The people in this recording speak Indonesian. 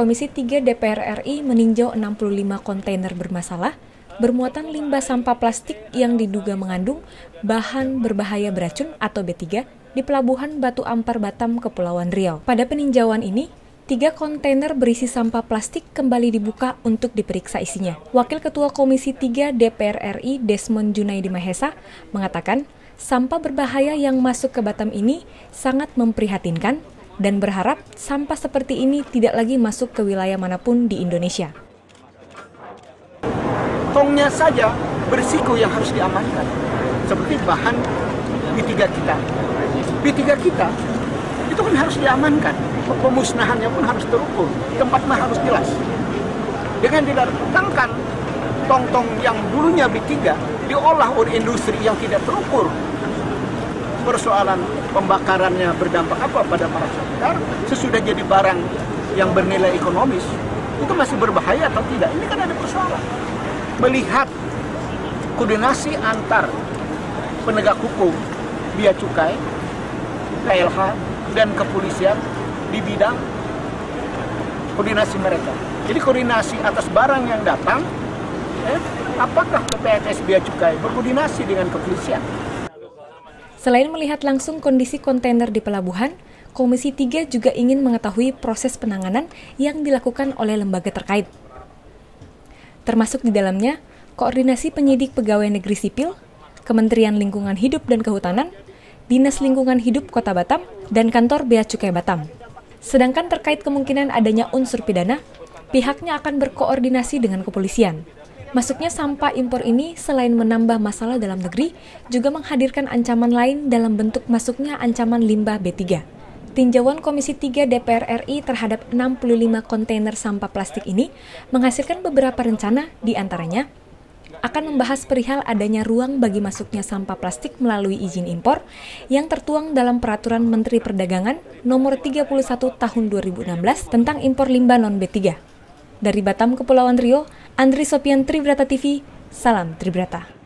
Komisi 3 DPR RI meninjau 65 kontainer bermasalah bermuatan limbah sampah plastik yang diduga mengandung bahan berbahaya beracun atau B3 di Pelabuhan Batu Ampar Batam, Kepulauan Riau. Pada peninjauan ini, tiga kontainer berisi sampah plastik kembali dibuka untuk diperiksa isinya. Wakil Ketua Komisi 3 DPR RI Desmond Junaidi Mahesa mengatakan, sampah berbahaya yang masuk ke Batam ini sangat memprihatinkan dan berharap sampah seperti ini tidak lagi masuk ke wilayah mana pun di Indonesia tongnya saja berisiko yang harus diamankan. Seperti bahan B3 kita. B3 kita itu kan harus diamankan. Pemusnahannya pun harus terukur. Tempatnya harus jelas. Dengan didatangkan tong-tong yang dulunya B3 diolah oleh industri yang tidak terukur persoalan pembakarannya berdampak apa pada para sekitar sesudah jadi barang yang bernilai ekonomis itu masih berbahaya atau tidak ini kan ada persoalan melihat koordinasi antar penegak hukum, Bia Cukai, KLH, dan kepolisian di bidang koordinasi mereka. Jadi koordinasi atas barang yang datang, eh, apakah PPNS Bia Cukai berkoordinasi dengan kepolisian? Selain melihat langsung kondisi kontainer di pelabuhan, Komisi 3 juga ingin mengetahui proses penanganan yang dilakukan oleh lembaga terkait termasuk di dalamnya koordinasi penyidik pegawai negeri sipil, Kementerian Lingkungan Hidup dan Kehutanan, Dinas Lingkungan Hidup Kota Batam, dan kantor Bea Cukai Batam. Sedangkan terkait kemungkinan adanya unsur pidana, pihaknya akan berkoordinasi dengan kepolisian. Masuknya sampah impor ini selain menambah masalah dalam negeri, juga menghadirkan ancaman lain dalam bentuk masuknya ancaman limbah B3. Tinjauan Komisi 3 DPR RI terhadap 65 kontainer sampah plastik ini menghasilkan beberapa rencana, di antaranya akan membahas perihal adanya ruang bagi masuknya sampah plastik melalui izin impor yang tertuang dalam Peraturan Menteri Perdagangan Nomor 31 Tahun 2016 tentang impor limbah non B3. Dari Batam, Kepulauan Rio, Andri Sopian Tribrata TV, Salam Tribrata.